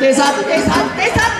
Pesado, pesado, pesado.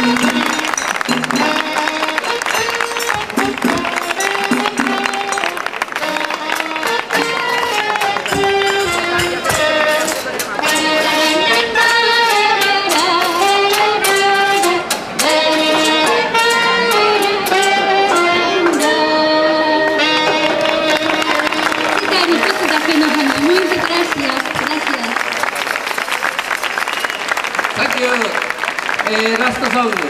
Thank you. Bravo.